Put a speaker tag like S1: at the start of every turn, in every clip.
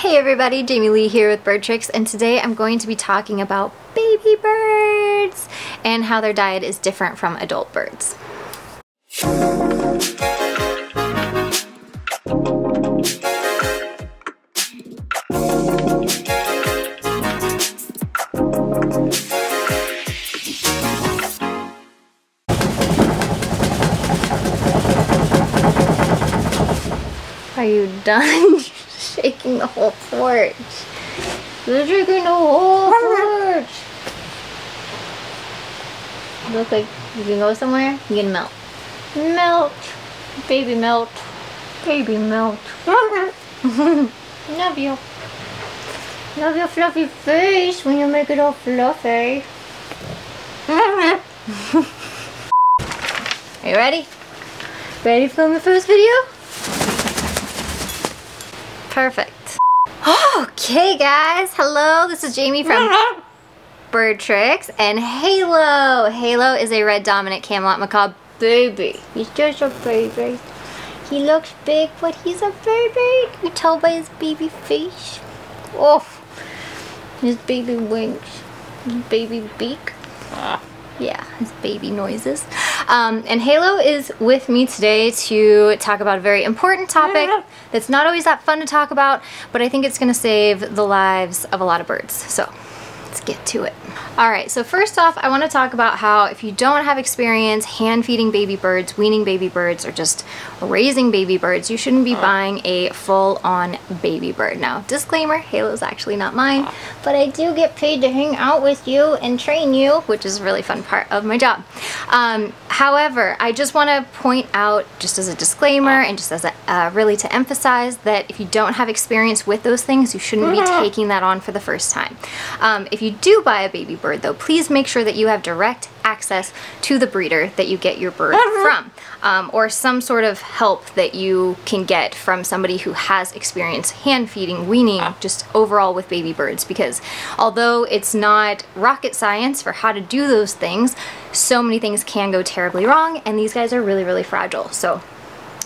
S1: Hey everybody, Jamie Lee here with Bird Tricks and today I'm going to be talking about baby birds and how their diet is different from adult birds. Are you done? Shaking the whole porch. You're shaking the whole porch. Look like you can go somewhere, you can melt. Melt. Baby melt. Baby melt. Love you. Love your fluffy face when you make it all fluffy. Are you ready? Ready to film your first video? Perfect. Okay guys, hello, this is Jamie from Bird Tricks and Halo. Halo is a red dominant Camelot macaw baby. He's just a baby. He looks big, but he's a baby. You tell by his baby face. Oh, his baby wings, his baby beak. Ah. Yeah, his baby noises. Um, and Halo is with me today to talk about a very important topic that's not always that fun to talk about, but I think it's going to save the lives of a lot of birds. So let's get to it. All right, so first off, I want to talk about how if you don't have experience hand feeding baby birds, weaning baby birds, or just raising baby birds, you shouldn't be buying a full-on baby bird. Now, disclaimer, Halo's actually not mine, but I do get paid to hang out with you and train you, which is a really fun part of my job. Um, however, I just want to point out, just as a disclaimer and just as a, uh, really to emphasize that if you don't have experience with those things, you shouldn't be taking that on for the first time. Um, if you do buy a baby bird though, please make sure that you have direct access to the breeder that you get your bird from um, or some sort of help that you can get from somebody who has experience hand feeding, weaning, just overall with baby birds because although it's not rocket science for how to do those things, so many things can go terribly wrong and these guys are really, really fragile. So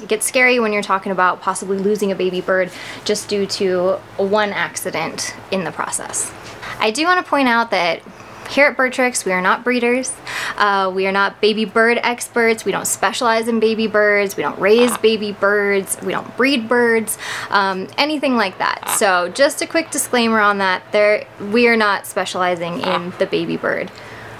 S1: it gets scary when you're talking about possibly losing a baby bird just due to one accident in the process. I do want to point out that here at Bird Tricks, we are not breeders. Uh, we are not baby bird experts. We don't specialize in baby birds. We don't raise baby birds. We don't breed birds, um, anything like that. So just a quick disclaimer on that. There, we are not specializing in the baby bird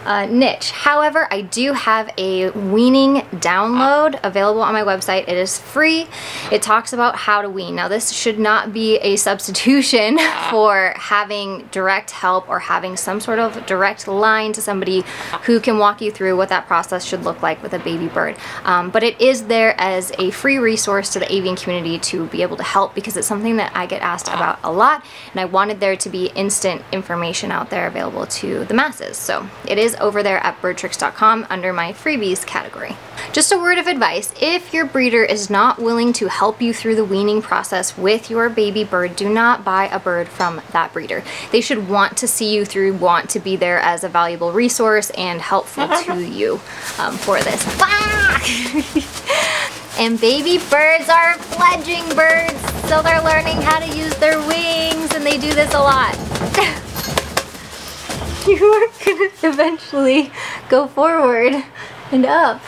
S1: uh, niche. However, I do have a weaning download available on my website. It is free. It talks about how to wean. Now, this should not be a substitution for having direct help or having some sort of direct line to somebody who can walk you through what that process should look like with a baby bird. Um, but it is there as a free resource to the avian community to be able to help because it's something that I get asked about a lot and I wanted there to be instant information out there available to the masses. So it is over there at birdtricks.com under my freebies category. Just a word of advice, if your breeder is not willing to help you through the weaning process with your baby bird, do not buy a bird from that breeder. They should want to see you through, want to be there as a valuable resource and helpful to you um, for this. and baby birds are fledging birds, so they're learning how to use their wings and they do this a lot. you are gonna eventually go forward and up.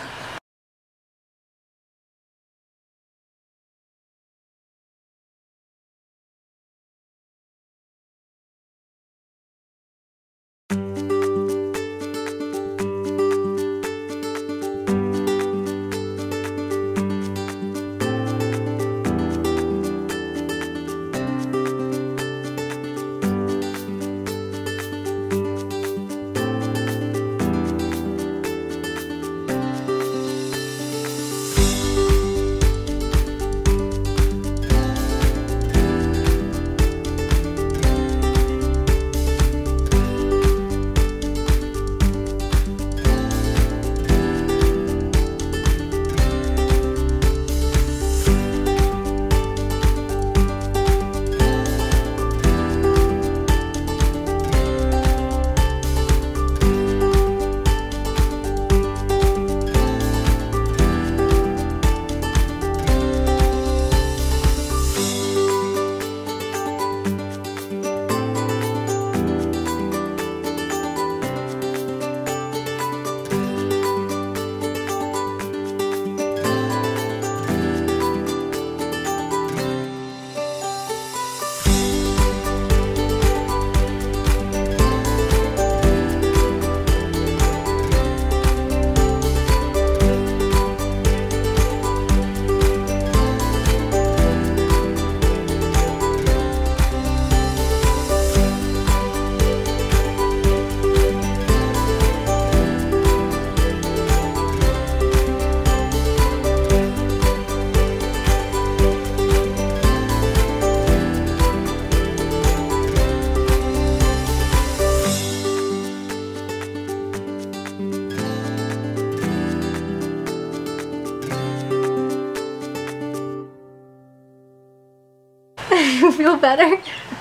S1: Feel better?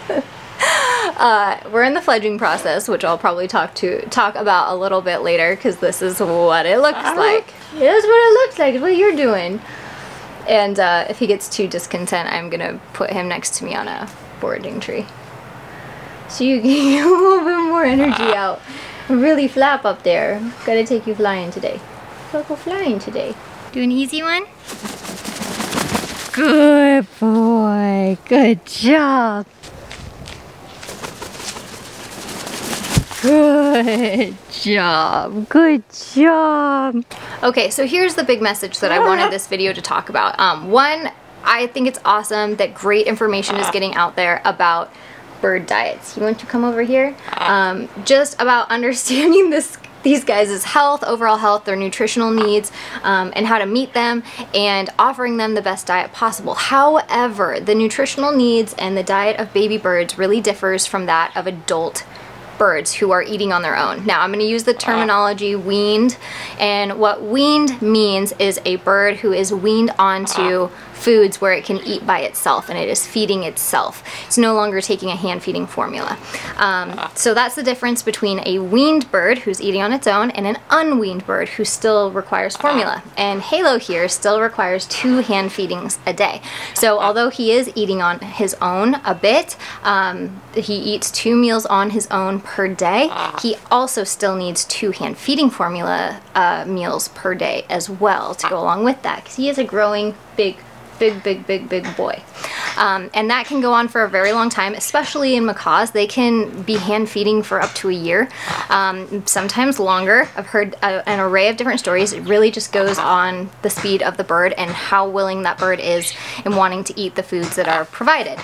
S1: Uh, we're in the fledging process, which I'll probably talk to talk about a little bit later because this is what it looks like. This is what it looks like. It's what you're doing. And uh, if he gets too discontent, I'm gonna put him next to me on a foraging tree. So you can get a little bit more energy out. Really flap up there. Gotta take you flying today. Gotta go flying today. Do an easy one? Good boy. Good job. Good job. Good job. Okay, so here's the big message that I wanted this video to talk about. Um, one, I think it's awesome that great information is getting out there about bird diets. You want to come over here? Um, just about understanding this these guys' health, overall health, their nutritional needs, um, and how to meet them, and offering them the best diet possible. However, the nutritional needs and the diet of baby birds really differs from that of adult birds who are eating on their own. Now I'm going to use the terminology weaned and what weaned means is a bird who is weaned onto foods where it can eat by itself and it is feeding itself. It's no longer taking a hand feeding formula. Um, so that's the difference between a weaned bird who's eating on its own and an unweaned bird who still requires formula. And Halo here still requires two hand feedings a day. So although he is eating on his own a bit, um, he eats two meals on his own per day. He also still needs two hand feeding formula uh, meals per day as well to go along with that because he is a growing big big, big, big, big boy. Um, and that can go on for a very long time, especially in macaws. They can be hand feeding for up to a year, um, sometimes longer. I've heard a, an array of different stories. It really just goes on the speed of the bird and how willing that bird is in wanting to eat the foods that are provided.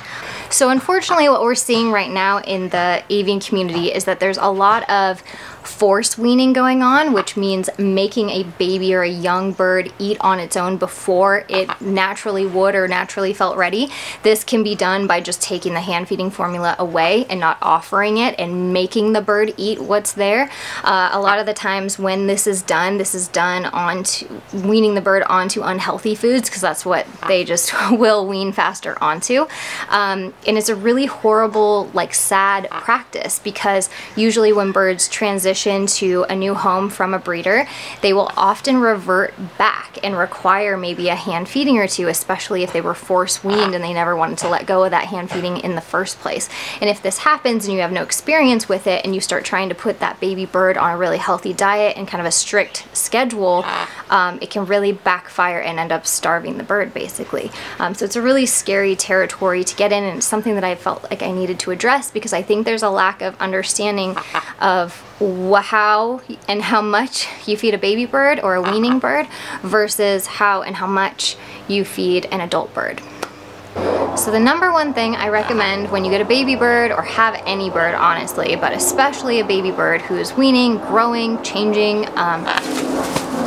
S1: So unfortunately what we're seeing right now in the avian community is that there's a lot of force weaning going on, which means making a baby or a young bird eat on its own before it naturally would or naturally felt ready. This can be done by just taking the hand feeding formula away and not offering it and making the bird eat what's there. Uh, a lot of the times when this is done, this is done onto weaning the bird onto unhealthy foods because that's what they just will wean faster onto. Um, and it's a really horrible, like sad practice because usually when birds transition to a new home from a breeder, they will often revert back and require maybe a hand feeding or two, especially if they were force weaned and they never wanted to let go of that hand feeding in the first place. And if this happens and you have no experience with it and you start trying to put that baby bird on a really healthy diet and kind of a strict schedule, um, it can really backfire and end up starving the bird basically. Um, so it's a really scary territory to get in and it's something that I felt like I needed to address because I think there's a lack of understanding of how and how much you feed a baby bird or a weaning bird versus how and how much you feed an adult bird. So the number one thing I recommend when you get a baby bird or have any bird honestly, but especially a baby bird who is weaning, growing, changing, um,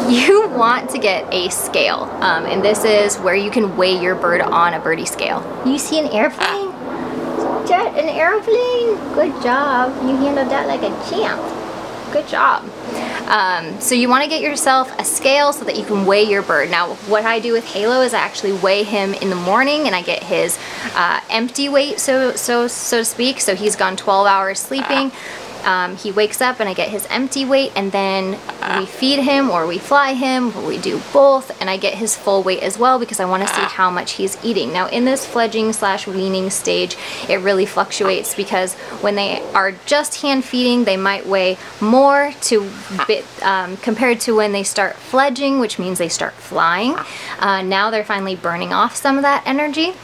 S1: you want to get a scale. Um, and this is where you can weigh your bird on a birdie scale. You see an airplane? Jet, an airplane? Good job. You handled that like a champ good job. Um, so you want to get yourself a scale so that you can weigh your bird. Now what I do with Halo is I actually weigh him in the morning and I get his uh, empty weight so, so, so to speak. So he's gone 12 hours sleeping. Um, he wakes up and I get his empty weight and then we feed him or we fly him or we do both and I get his full weight as well because I want to see how much he's eating. Now in this fledging slash weaning stage it really fluctuates because when they are just hand feeding they might weigh more to bit, um, compared to when they start fledging which means they start flying. Uh, now they're finally burning off some of that energy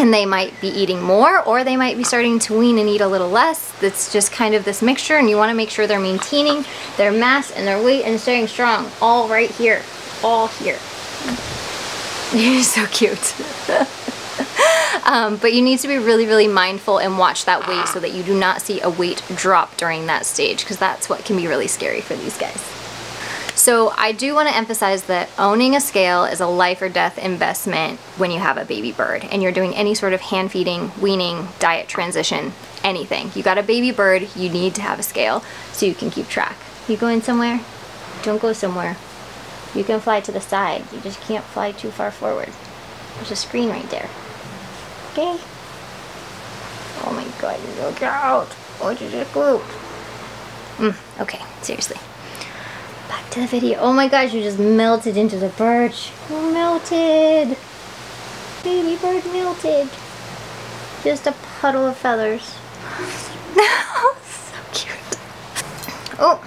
S1: and they might be eating more or they might be starting to wean and eat a little less. It's just kind of this mixture and you want to make sure they're maintaining their mass and their weight and staying strong all right here, all here. You're so cute. um, but you need to be really, really mindful and watch that weight so that you do not see a weight drop during that stage because that's what can be really scary for these guys. So I do want to emphasize that owning a scale is a life or death investment when you have a baby bird and you're doing any sort of hand feeding, weaning, diet transition, anything. You got a baby bird, you need to have a scale so you can keep track. You going somewhere? Don't go somewhere. You can fly to the side. You just can't fly too far forward. There's a screen right there. Okay? Oh my god, so cute. What is this group? Mm, okay, seriously. To the video. Oh my gosh, you just melted into the birch. Melted. Baby bird melted. Just a puddle of feathers. so cute. Oh.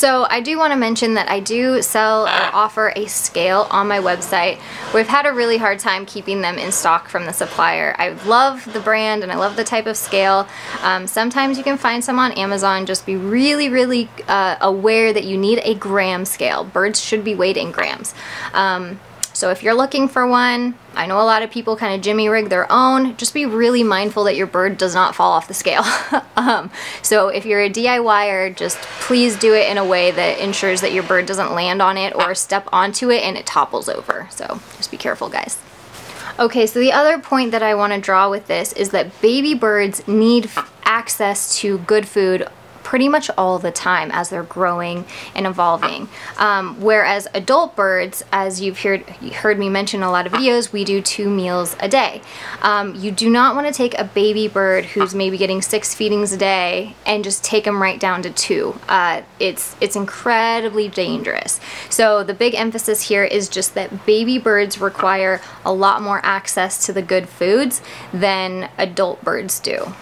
S1: So I do want to mention that I do sell or offer a scale on my website. We've had a really hard time keeping them in stock from the supplier. I love the brand and I love the type of scale. Um, sometimes you can find some on Amazon. Just be really, really uh, aware that you need a gram scale. Birds should be weighed in grams. Um, so if you're looking for one, I know a lot of people kind of jimmy rig their own. Just be really mindful that your bird does not fall off the scale. um, so if you're a DIYer, just please do it in a way that ensures that your bird doesn't land on it or step onto it and it topples over. So just be careful guys. Okay, so the other point that I want to draw with this is that baby birds need access to good food pretty much all the time as they're growing and evolving. Um, whereas adult birds, as you've heard, heard me mention in a lot of videos, we do two meals a day. Um, you do not want to take a baby bird who's maybe getting six feedings a day and just take them right down to two. Uh, it's, it's incredibly dangerous. So the big emphasis here is just that baby birds require a lot more access to the good foods than adult birds do.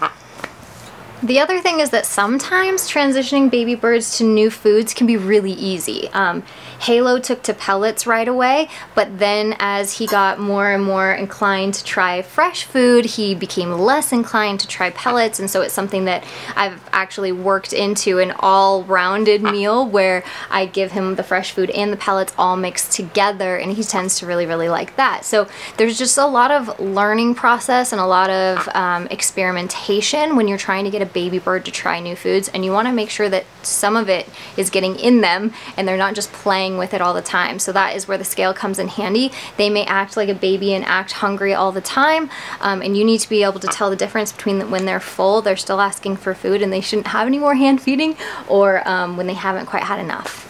S1: The other thing is that sometimes transitioning baby birds to new foods can be really easy. Um, Halo took to pellets right away, but then as he got more and more inclined to try fresh food, he became less inclined to try pellets, and so it's something that I've actually worked into an all-rounded meal where I give him the fresh food and the pellets all mixed together, and he tends to really, really like that. So there's just a lot of learning process and a lot of um, experimentation when you're trying to get a baby bird to try new foods, and you want to make sure that some of it is getting in them and they're not just playing with it all the time. So that is where the scale comes in handy. They may act like a baby and act hungry all the time, um, and you need to be able to tell the difference between when they're full, they're still asking for food and they shouldn't have any more hand feeding, or um, when they haven't quite had enough.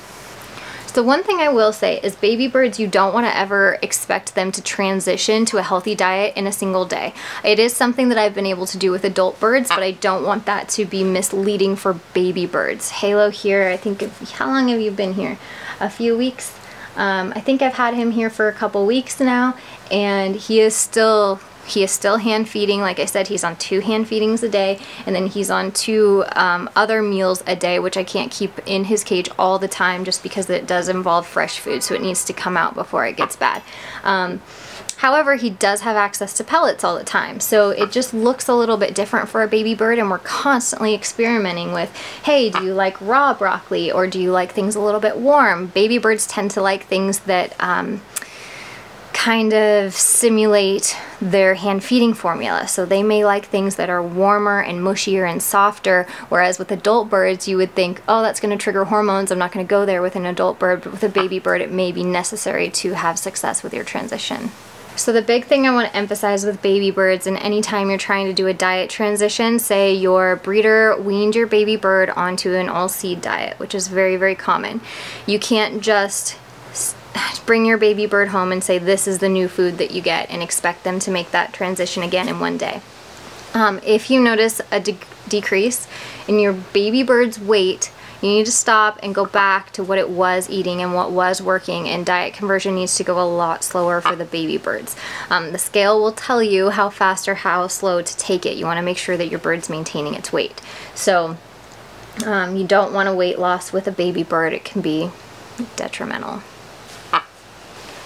S1: So one thing I will say is baby birds, you don't want to ever expect them to transition to a healthy diet in a single day. It is something that I've been able to do with adult birds, but I don't want that to be misleading for baby birds. Halo here, I think, how long have you been here? a few weeks. Um, I think I've had him here for a couple weeks now and he is still he is still hand feeding. Like I said, he's on two hand feedings a day, and then he's on two um, other meals a day, which I can't keep in his cage all the time just because it does involve fresh food, so it needs to come out before it gets bad. Um, However, he does have access to pellets all the time, so it just looks a little bit different for a baby bird and we're constantly experimenting with, hey, do you like raw broccoli or do you like things a little bit warm? Baby birds tend to like things that um, kind of simulate their hand feeding formula. So they may like things that are warmer and mushier and softer, whereas with adult birds you would think, oh, that's going to trigger hormones, I'm not going to go there with an adult bird, but with a baby bird it may be necessary to have success with your transition. So the big thing I want to emphasize with baby birds and anytime you're trying to do a diet transition, say your breeder weaned your baby bird onto an all seed diet, which is very, very common. You can't just bring your baby bird home and say this is the new food that you get and expect them to make that transition again in one day. Um, if you notice a de decrease in your baby bird's weight you need to stop and go back to what it was eating and what was working and diet conversion needs to go a lot slower for the baby birds. Um, the scale will tell you how fast or how slow to take it. You want to make sure that your bird's maintaining its weight. So um, you don't want a weight loss with a baby bird. It can be detrimental.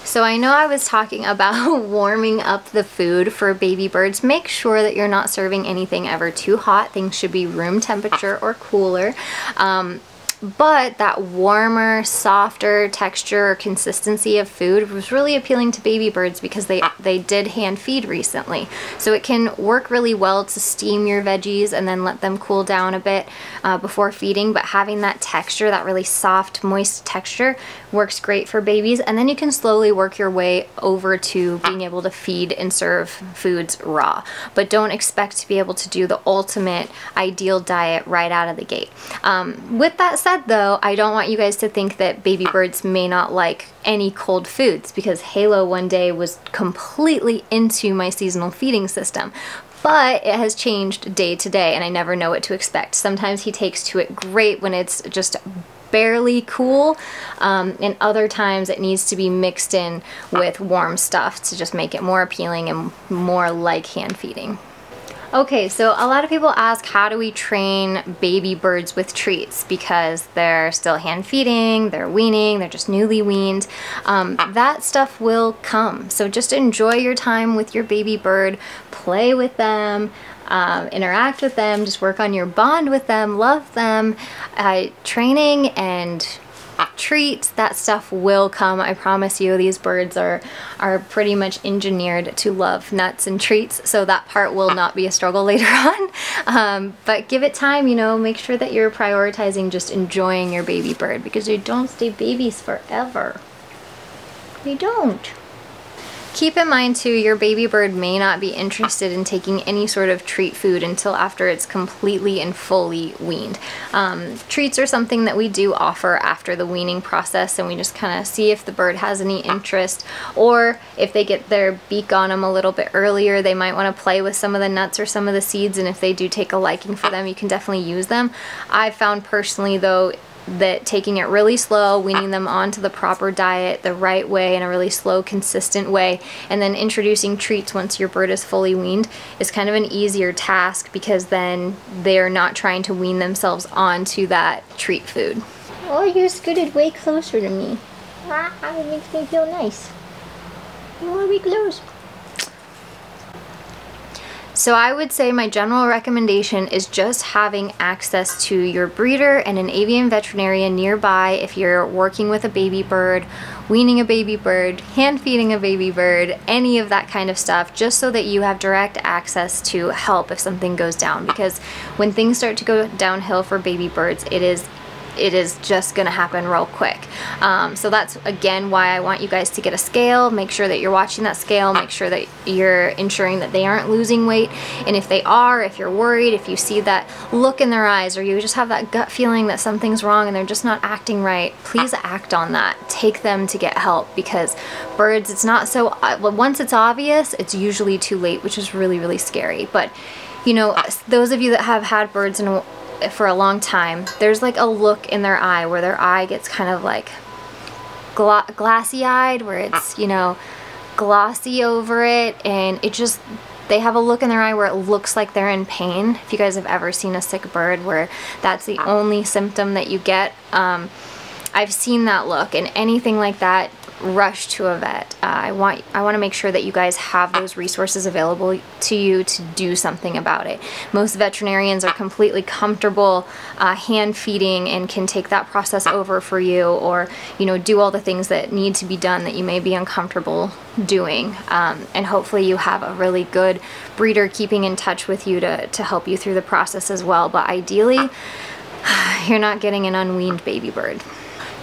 S1: So I know I was talking about warming up the food for baby birds. Make sure that you're not serving anything ever too hot. Things should be room temperature or cooler. Um, but that warmer, softer texture or consistency of food was really appealing to baby birds because they, they did hand feed recently. So it can work really well to steam your veggies and then let them cool down a bit uh, before feeding, but having that texture, that really soft, moist texture works great for babies. And then you can slowly work your way over to being able to feed and serve foods raw. But don't expect to be able to do the ultimate ideal diet right out of the gate. Um, with that said, said though, I don't want you guys to think that baby birds may not like any cold foods because Halo one day was completely into my seasonal feeding system. but it has changed day to day and I never know what to expect. Sometimes he takes to it great when it's just barely cool um, and other times it needs to be mixed in with warm stuff to just make it more appealing and more like hand feeding. Okay, so a lot of people ask how do we train baby birds with treats because they're still hand feeding, they're weaning, they're just newly weaned. Um, that stuff will come. So just enjoy your time with your baby bird, play with them, um, interact with them, just work on your bond with them, love them. Uh, training and treats, that stuff will come. I promise you these birds are, are pretty much engineered to love nuts and treats, so that part will not be a struggle later on. Um, but give it time, you know, make sure that you're prioritizing just enjoying your baby bird because they don't stay babies forever. They don't. Keep in mind too, your baby bird may not be interested in taking any sort of treat food until after it's completely and fully weaned. Um, treats are something that we do offer after the weaning process and we just kind of see if the bird has any interest or if they get their beak on them a little bit earlier, they might want to play with some of the nuts or some of the seeds and if they do take a liking for them, you can definitely use them. I've found personally though, that taking it really slow, weaning them onto the proper diet the right way in a really slow, consistent way, and then introducing treats once your bird is fully weaned is kind of an easier task because then they're not trying to wean themselves onto that treat food.
S2: Oh, you're scooted way closer to me. Ah, it makes me feel nice. You want to be close?
S1: So I would say my general recommendation is just having access to your breeder and an avian veterinarian nearby if you're working with a baby bird, weaning a baby bird, hand feeding a baby bird, any of that kind of stuff, just so that you have direct access to help if something goes down. Because when things start to go downhill for baby birds, it is it is just gonna happen real quick. Um, so that's again why I want you guys to get a scale, make sure that you're watching that scale, make sure that you're ensuring that they aren't losing weight. And if they are, if you're worried, if you see that look in their eyes or you just have that gut feeling that something's wrong and they're just not acting right, please act on that. Take them to get help because birds, it's not so, uh, once it's obvious, it's usually too late, which is really, really scary. But you know, those of you that have had birds in for a long time, there's like a look in their eye where their eye gets kind of like gla glassy eyed, where it's, you know, glossy over it, and it just, they have a look in their eye where it looks like they're in pain. If you guys have ever seen a sick bird where that's the only symptom that you get, um, I've seen that look, and anything like that, rush to a vet. Uh, I want I want to make sure that you guys have those resources available to you to do something about it. Most veterinarians are completely comfortable uh, hand feeding and can take that process over for you or you know do all the things that need to be done that you may be uncomfortable doing um, and hopefully you have a really good breeder keeping in touch with you to, to help you through the process as well but ideally you're not getting an unweaned baby bird.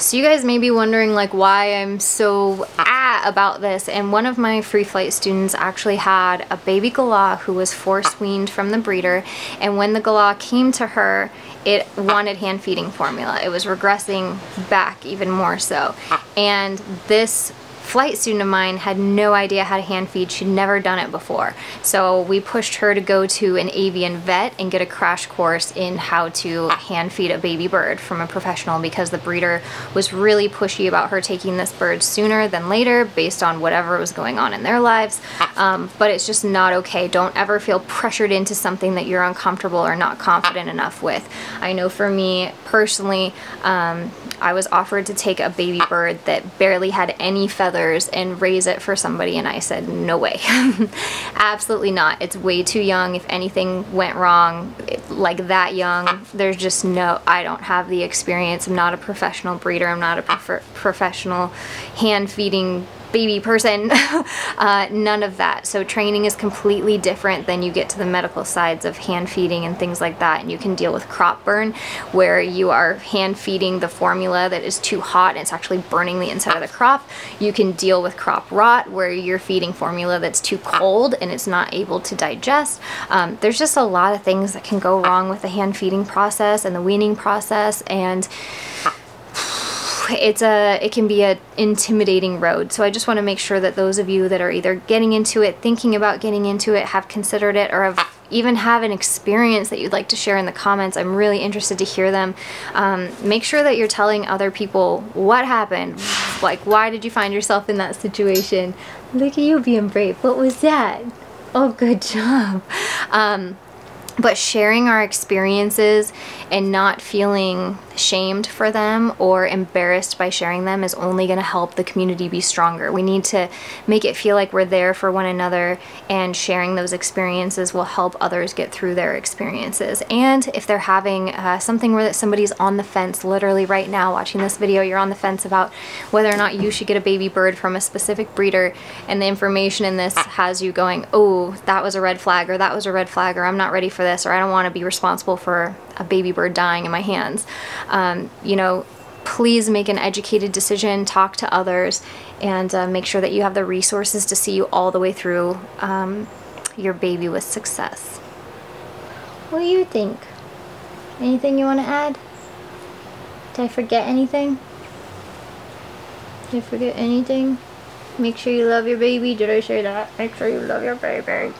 S1: So you guys may be wondering like why I'm so ah about this. And one of my free flight students actually had a baby galah who was force weaned from the breeder. And when the galah came to her it wanted hand feeding formula. It was regressing back even more so. And this flight student of mine had no idea how to hand feed. She'd never done it before. So we pushed her to go to an avian vet and get a crash course in how to hand feed a baby bird from a professional because the breeder was really pushy about her taking this bird sooner than later based on whatever was going on in their lives. Um, but it's just not okay. Don't ever feel pressured into something that you're uncomfortable or not confident enough with. I know for me personally, um, I was offered to take a baby ah. bird that barely had any feathers and raise it for somebody and I said no way. Absolutely not. It's way too young. If anything went wrong like that young ah. there's just no I don't have the experience. I'm not a professional breeder. I'm not a prof professional hand feeding baby person, uh, none of that. So training is completely different than you get to the medical sides of hand feeding and things like that. And you can deal with crop burn where you are hand feeding the formula that is too hot and it's actually burning the inside of the crop. You can deal with crop rot where you're feeding formula that's too cold and it's not able to digest. Um, there's just a lot of things that can go wrong with the hand feeding process and the weaning process and it's a it can be a intimidating road. So i just want to make sure that those of you that are either getting into it thinking about getting into it have considered it or have even have an experience that you'd like to share in the comments i'm really interested to hear them. Um, make sure that you're telling other people what happened like why did you find yourself in that situation? Look at you being brave. What was that? Oh good job. Um, but sharing our experiences and not feeling shamed for them or embarrassed by sharing them is only going to help the community be stronger. We need to make it feel like we're there for one another and sharing those experiences will help others get through their experiences. And if they're having uh, something where somebody's on the fence, literally right now watching this video, you're on the fence about whether or not you should get a baby bird from a specific breeder and the information in this has you going, oh, that was a red flag or that was a red flag or I'm not ready for this or I don't want to be responsible for a baby bird dying in my hands. Um, you know, please make an educated decision, talk to others, and uh, make sure that you have the resources to see you all the way through um, your baby with success.
S2: What do you think? Anything you want to add? Did I forget anything? Did I forget anything? Make sure you love your baby. Did I say that? Make sure you love your baby.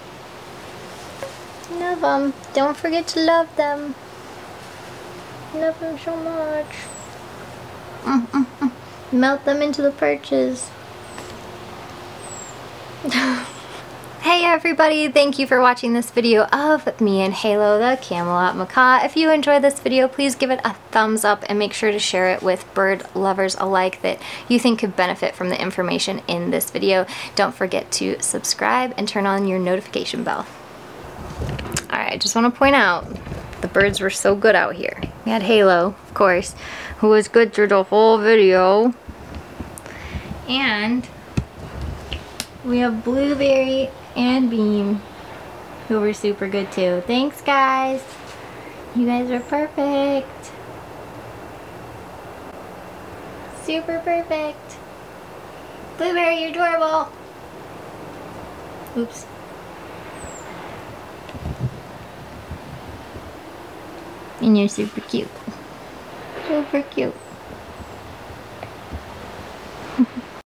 S2: Love them. Don't forget to love them. Love them so much. Mm, mm, mm. Melt them into the perches.
S1: Hey everybody, thank you for watching this video of me and Halo the Camelot Macaw. If you enjoyed this video, please give it a thumbs up and make sure to share it with bird lovers alike that you think could benefit from the information in this video. Don't forget to subscribe and turn on your notification bell. Alright, I just want to point out, the birds were so good out here. We had Halo, of course, who was good through the whole video. And we have Blueberry and Beam, who were super good too. Thanks, guys. You guys are perfect. Super perfect. Blueberry, you're adorable. Oops. And you're super cute. Super cute.